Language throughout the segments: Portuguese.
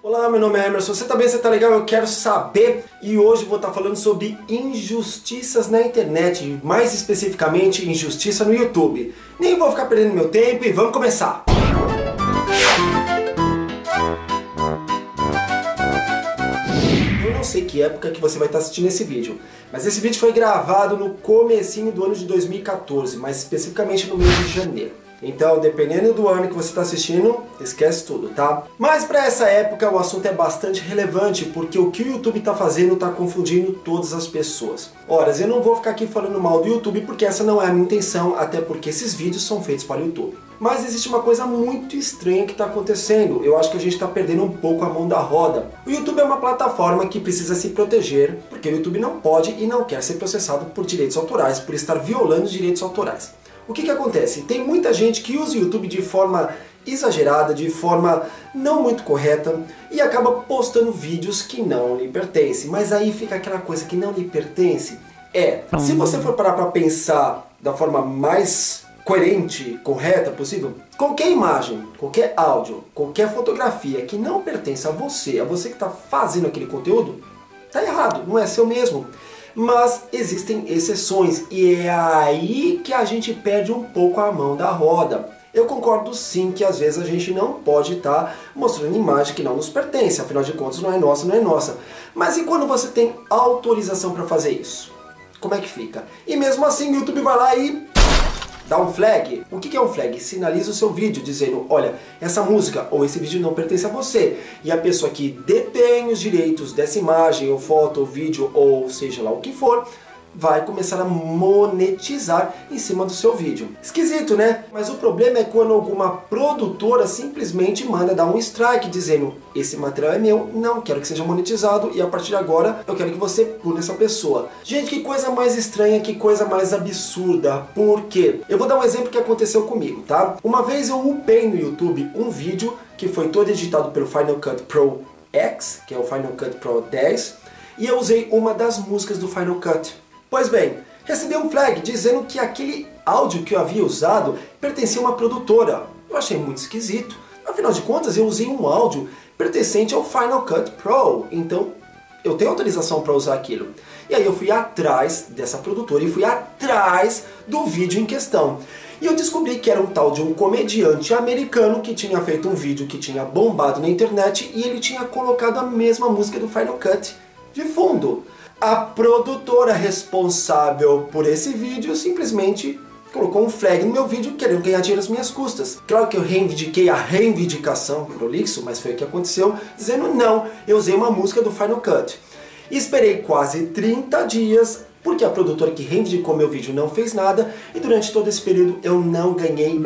Olá, meu nome é Emerson, você tá bem, você tá legal? Eu quero saber e hoje vou estar tá falando sobre injustiças na internet, mais especificamente injustiça no YouTube. Nem vou ficar perdendo meu tempo e vamos começar! Eu não sei que época que você vai estar tá assistindo esse vídeo, mas esse vídeo foi gravado no comecinho do ano de 2014, mais especificamente no mês de janeiro. Então, dependendo do ano que você está assistindo, esquece tudo, tá? Mas para essa época o assunto é bastante relevante, porque o que o YouTube está fazendo está confundindo todas as pessoas. Ora, eu não vou ficar aqui falando mal do YouTube, porque essa não é a minha intenção, até porque esses vídeos são feitos para o YouTube. Mas existe uma coisa muito estranha que está acontecendo. Eu acho que a gente está perdendo um pouco a mão da roda. O YouTube é uma plataforma que precisa se proteger, porque o YouTube não pode e não quer ser processado por direitos autorais, por estar violando os direitos autorais. O que, que acontece? Tem muita gente que usa o YouTube de forma exagerada, de forma não muito correta e acaba postando vídeos que não lhe pertencem. Mas aí fica aquela coisa que não lhe pertence. É, se você for parar para pensar da forma mais coerente, correta possível, qualquer imagem, qualquer áudio, qualquer fotografia que não pertence a você, a você que está fazendo aquele conteúdo, tá errado, não é seu mesmo mas existem exceções e é aí que a gente perde um pouco a mão da roda. Eu concordo sim que às vezes a gente não pode estar tá mostrando imagem que não nos pertence, afinal de contas não é nossa, não é nossa. Mas e quando você tem autorização para fazer isso? Como é que fica? E mesmo assim o YouTube vai lá e dá um flag. O que é um flag? Sinaliza o seu vídeo dizendo, olha, essa música ou esse vídeo não pertence a você. E a pessoa que detém os direitos dessa imagem, ou foto, ou vídeo, ou seja lá o que for, vai começar a monetizar em cima do seu vídeo. Esquisito, né? Mas o problema é quando alguma produtora simplesmente manda dar um strike dizendo esse material é meu, não quero que seja monetizado e a partir de agora eu quero que você pune essa pessoa. Gente, que coisa mais estranha, que coisa mais absurda. Por quê? Eu vou dar um exemplo que aconteceu comigo, tá? Uma vez eu upei no YouTube um vídeo que foi todo editado pelo Final Cut Pro X, que é o Final Cut Pro 10, e eu usei uma das músicas do Final Cut. Pois bem, recebi um flag dizendo que aquele áudio que eu havia usado pertencia a uma produtora. Eu achei muito esquisito. Afinal de contas, eu usei um áudio pertencente ao Final Cut Pro, então eu tenho autorização para usar aquilo. E aí eu fui atrás dessa produtora e fui atrás do vídeo em questão. E eu descobri que era um tal de um comediante americano que tinha feito um vídeo que tinha bombado na internet e ele tinha colocado a mesma música do Final Cut de fundo a produtora responsável por esse vídeo simplesmente colocou um flag no meu vídeo querendo ganhar dinheiro às minhas custas. Claro que eu reivindiquei a reivindicação prolixo, mas foi o que aconteceu, dizendo não, eu usei uma música do Final Cut. Esperei quase 30 dias porque a produtora que reivindicou meu vídeo não fez nada e durante todo esse período eu não ganhei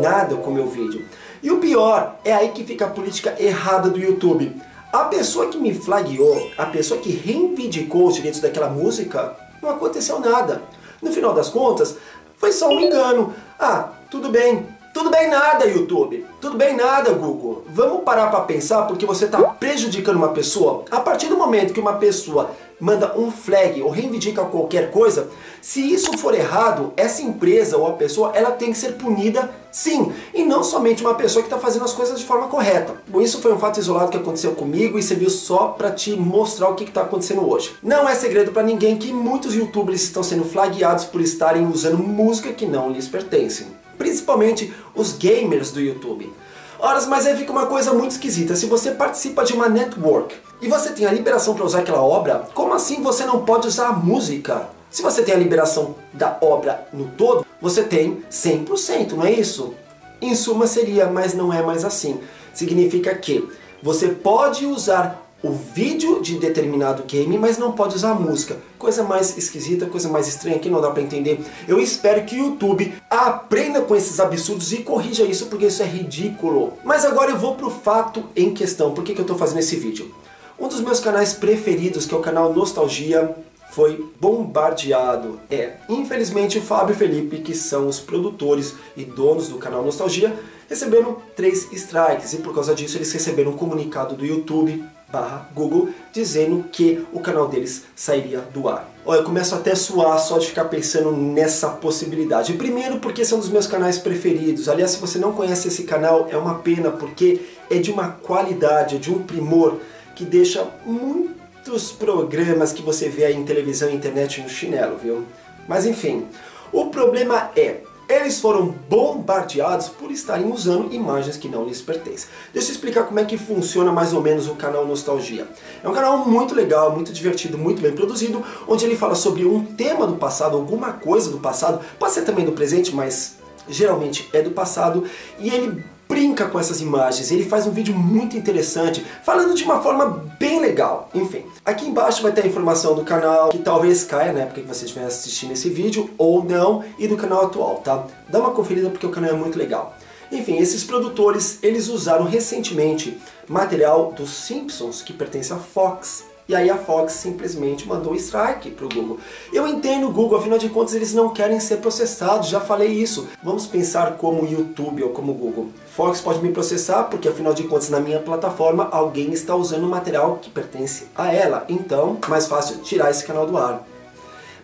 nada com meu vídeo. E o pior é aí que fica a política errada do YouTube. A pessoa que me flagueou, a pessoa que reivindicou os direitos daquela música, não aconteceu nada. No final das contas, foi só um engano. Ah, tudo bem. Tudo bem nada, YouTube. Tudo bem nada, Google. Vamos parar para pensar porque você está prejudicando uma pessoa. A partir do momento que uma pessoa manda um flag ou reivindica qualquer coisa, se isso for errado, essa empresa ou a pessoa, ela tem que ser punida sim, e não somente uma pessoa que está fazendo as coisas de forma correta. Bom, isso foi um fato isolado que aconteceu comigo e serviu só para te mostrar o que está acontecendo hoje. Não é segredo para ninguém que muitos youtubers estão sendo flagueados por estarem usando música que não lhes pertencem. Principalmente os gamers do YouTube. Horas, mas aí fica uma coisa muito esquisita. Se você participa de uma network e você tem a liberação para usar aquela obra, como assim você não pode usar a música? Se você tem a liberação da obra no todo, você tem 100%, não é isso? Em suma seria, mas não é mais assim. Significa que você pode usar o vídeo de determinado game, mas não pode usar música. Coisa mais esquisita, coisa mais estranha que não dá para entender. Eu espero que o YouTube aprenda com esses absurdos e corrija isso, porque isso é ridículo. Mas agora eu vou pro fato em questão. Por que, que eu estou fazendo esse vídeo? Um dos meus canais preferidos, que é o canal Nostalgia, foi bombardeado. É, infelizmente o Fábio e Felipe, que são os produtores e donos do canal Nostalgia, receberam três strikes e por causa disso eles receberam um comunicado do YouTube barra Google dizendo que o canal deles sairia do ar. Olha, eu começo até a suar só de ficar pensando nessa possibilidade. Primeiro porque um dos meus canais preferidos. Aliás, se você não conhece esse canal, é uma pena porque é de uma qualidade, é de um primor que deixa muitos programas que você vê aí em televisão e internet no chinelo, viu? Mas enfim, o problema é eles foram bombardeados por estarem usando imagens que não lhes pertencem. Deixa eu explicar como é que funciona mais ou menos o canal Nostalgia. É um canal muito legal, muito divertido, muito bem produzido, onde ele fala sobre um tema do passado, alguma coisa do passado, pode ser também do presente, mas geralmente é do passado, e ele brinca com essas imagens, ele faz um vídeo muito interessante, falando de uma forma bem legal. Enfim, aqui embaixo vai ter a informação do canal, que talvez caia na época que você estiver assistindo esse vídeo, ou não, e do canal atual, tá? Dá uma conferida porque o canal é muito legal. Enfim, esses produtores, eles usaram recentemente material dos Simpsons, que pertence à Fox, e aí a Fox simplesmente mandou strike para o Google. Eu entendo o Google, afinal de contas eles não querem ser processados, já falei isso. Vamos pensar como YouTube ou como Google. Fox pode me processar porque afinal de contas na minha plataforma alguém está usando material que pertence a ela. Então, mais fácil tirar esse canal do ar.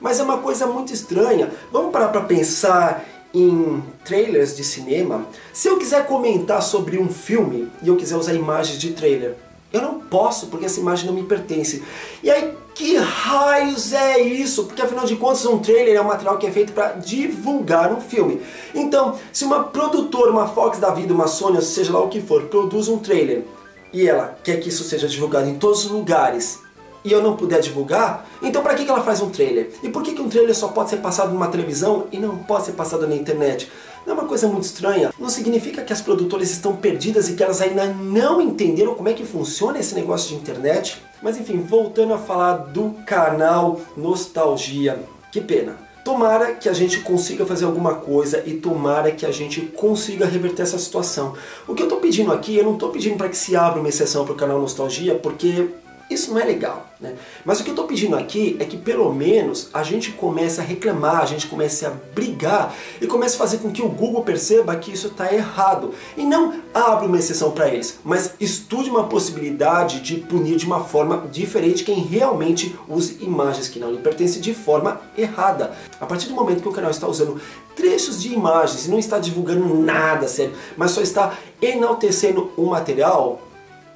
Mas é uma coisa muito estranha. Vamos parar para pensar em trailers de cinema. Se eu quiser comentar sobre um filme e eu quiser usar imagens de trailer, eu não posso porque essa imagem não me pertence. E aí, que raios é isso? Porque afinal de contas, um trailer é um material que é feito para divulgar um filme. Então, se uma produtora, uma Fox da vida, uma Sony, seja lá o que for, produz um trailer e ela quer que isso seja divulgado em todos os lugares e eu não puder divulgar, então para que ela faz um trailer? E por que, que um trailer só pode ser passado numa televisão e não pode ser passado na internet? Não é uma coisa muito estranha? Não significa que as produtoras estão perdidas e que elas ainda não entenderam como é que funciona esse negócio de internet? Mas enfim, voltando a falar do canal Nostalgia. Que pena. Tomara que a gente consiga fazer alguma coisa e tomara que a gente consiga reverter essa situação. O que eu estou pedindo aqui, eu não estou pedindo para que se abra uma exceção para o canal Nostalgia, porque isso não é legal, né? Mas o que eu estou pedindo aqui é que pelo menos a gente comece a reclamar, a gente comece a brigar e comece a fazer com que o Google perceba que isso está errado. E não abra uma exceção para eles, mas estude uma possibilidade de punir de uma forma diferente quem realmente use imagens que não lhe pertencem de forma errada. A partir do momento que o canal está usando trechos de imagens e não está divulgando nada sério, mas só está enaltecendo o material,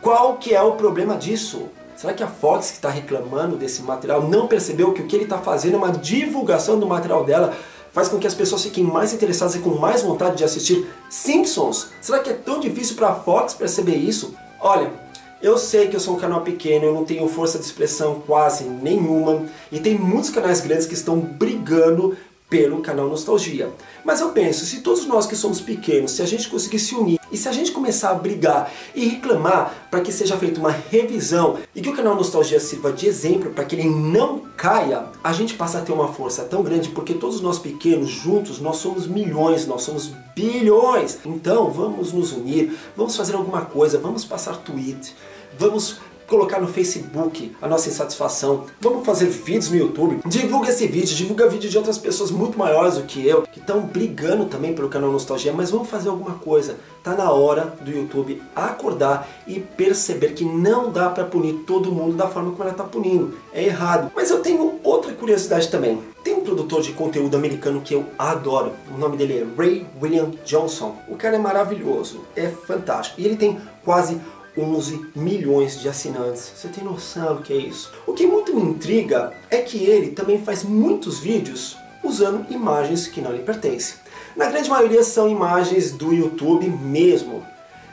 qual que é o problema disso? Será que a Fox que está reclamando desse material não percebeu que o que ele está fazendo é uma divulgação do material dela faz com que as pessoas fiquem mais interessadas e com mais vontade de assistir Simpsons? Será que é tão difícil para a Fox perceber isso? Olha, eu sei que eu sou um canal pequeno, eu não tenho força de expressão quase nenhuma e tem muitos canais grandes que estão brigando pelo canal Nostalgia. Mas eu penso, se todos nós que somos pequenos, se a gente conseguir se unir e se a gente começar a brigar e reclamar para que seja feita uma revisão e que o canal Nostalgia sirva de exemplo para que ele não caia, a gente passa a ter uma força tão grande porque todos nós pequenos juntos nós somos milhões, nós somos bilhões. Então vamos nos unir, vamos fazer alguma coisa, vamos passar tweet, vamos colocar no Facebook a nossa insatisfação, vamos fazer vídeos no YouTube, divulga esse vídeo, divulga vídeo de outras pessoas muito maiores do que eu, que estão brigando também pelo canal Nostalgia, mas vamos fazer alguma coisa. Tá na hora do YouTube acordar e perceber que não dá para punir todo mundo da forma como ela está punindo. É errado. Mas eu tenho outra curiosidade também. Tem um produtor de conteúdo americano que eu adoro. O nome dele é Ray William Johnson. O cara é maravilhoso, é fantástico. E ele tem quase 11 milhões de assinantes. Você tem noção do que é isso? O que muito me intriga é que ele também faz muitos vídeos usando imagens que não lhe pertencem. Na grande maioria são imagens do YouTube mesmo.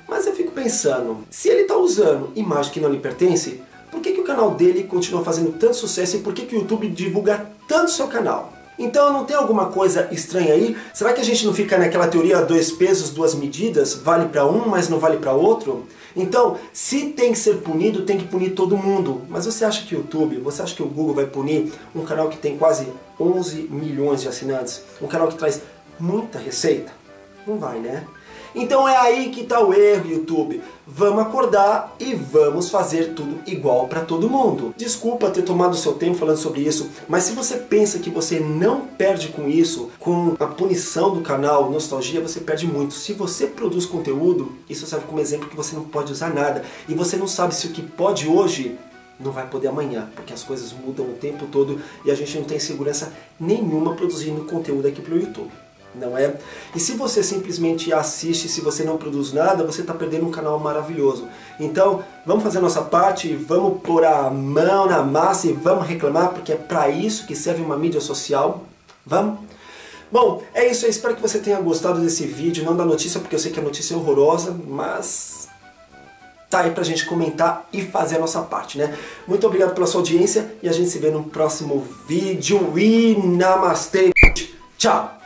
Mas eu fico pensando, se ele está usando imagem que não lhe pertence, por que, que o canal dele continua fazendo tanto sucesso e por que, que o YouTube divulga tanto seu canal? Então não tem alguma coisa estranha aí? Será que a gente não fica naquela teoria dois pesos, duas medidas? Vale para um, mas não vale para outro? Então, se tem que ser punido, tem que punir todo mundo. Mas você acha que o YouTube, você acha que o Google vai punir um canal que tem quase 11 milhões de assinantes? Um canal que traz muita receita? Não vai, né? Então é aí que está o erro, YouTube. Vamos acordar e vamos fazer tudo igual para todo mundo. Desculpa ter tomado seu tempo falando sobre isso, mas se você pensa que você não perde com isso, com a punição do canal Nostalgia, você perde muito. Se você produz conteúdo, isso serve como exemplo que você não pode usar nada e você não sabe se o que pode hoje não vai poder amanhã, porque as coisas mudam o tempo todo e a gente não tem segurança nenhuma produzindo conteúdo aqui para o YouTube. Não é? E se você simplesmente assiste, se você não produz nada, você está perdendo um canal maravilhoso. Então, vamos fazer a nossa parte, vamos pôr a mão na massa e vamos reclamar, porque é para isso que serve uma mídia social. Vamos? Bom, é isso aí. Espero que você tenha gostado desse vídeo, não da notícia, porque eu sei que a notícia é horrorosa, mas tá aí pra gente comentar e fazer a nossa parte, né? Muito obrigado pela sua audiência e a gente se vê no próximo vídeo e namastê. Tchau!